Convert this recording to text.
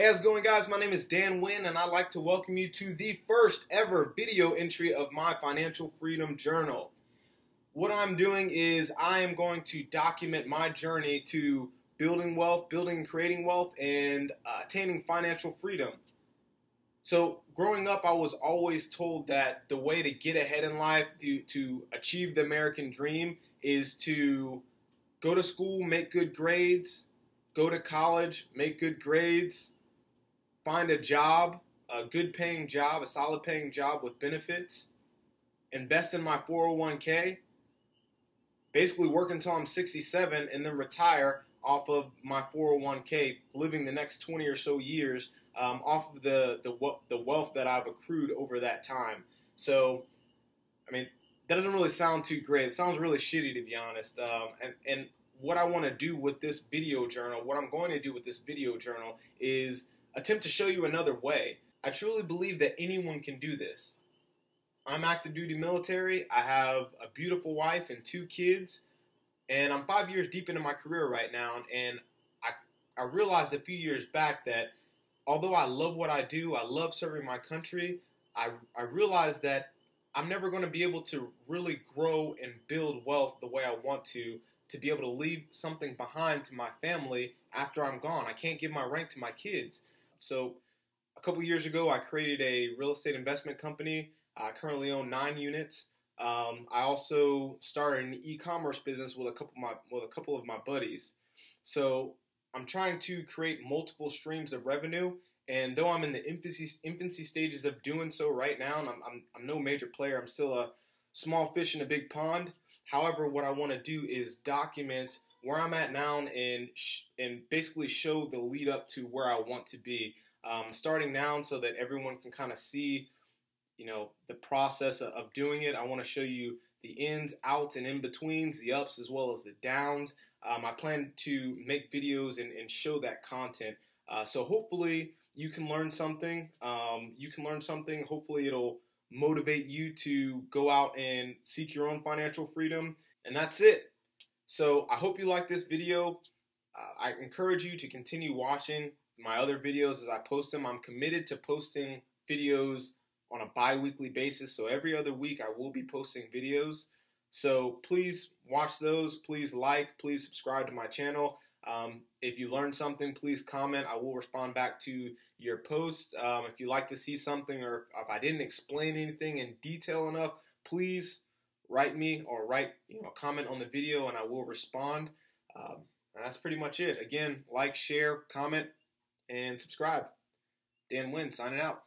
Hey, how's it going guys? My name is Dan Wynn and I'd like to welcome you to the first ever video entry of my Financial Freedom Journal. What I'm doing is I am going to document my journey to building wealth, building and creating wealth, and uh, attaining financial freedom. So growing up, I was always told that the way to get ahead in life, to, to achieve the American dream, is to go to school, make good grades, go to college, make good grades, find a job, a good paying job, a solid paying job with benefits, invest in my 401k, basically work until I'm 67 and then retire off of my 401k, living the next 20 or so years um, off of the, the, the wealth that I've accrued over that time. So, I mean, that doesn't really sound too great. It sounds really shitty, to be honest. Um, and, and what I want to do with this video journal, what I'm going to do with this video journal is attempt to show you another way. I truly believe that anyone can do this. I'm active duty military. I have a beautiful wife and two kids, and I'm five years deep into my career right now. And I, I realized a few years back that although I love what I do, I love serving my country, I, I realized that I'm never going to be able to really grow and build wealth the way I want to, to be able to leave something behind to my family after I'm gone. I can't give my rank to my kids. So a couple years ago, I created a real estate investment company. I currently own nine units. Um, I also started an e-commerce business with a couple of my with a couple of my buddies. So I'm trying to create multiple streams of revenue. And though I'm in the infancy infancy stages of doing so right now, and I'm, I'm, I'm no major player, I'm still a small fish in a big pond. However, what I want to do is document where I'm at now and and basically show the lead up to where I want to be. Um, starting now so that everyone can kind of see, you know, the process of doing it. I want to show you the ins, outs, and in betweens, the ups as well as the downs. Um, I plan to make videos and, and show that content. Uh, so hopefully you can learn something. Um, you can learn something. Hopefully it'll motivate you to go out and seek your own financial freedom. And that's it. So I hope you like this video. Uh, I encourage you to continue watching my other videos as I post them. I'm committed to posting videos on a bi-weekly basis. So every other week I will be posting videos. So please watch those. Please like, please subscribe to my channel. Um, if you learned something, please comment. I will respond back to your post. Um, if you like to see something or if I didn't explain anything in detail enough, please write me or write you know comment on the video and I will respond. Um, and that's pretty much it. Again, like, share, comment, and subscribe. Dan Wynn signing out.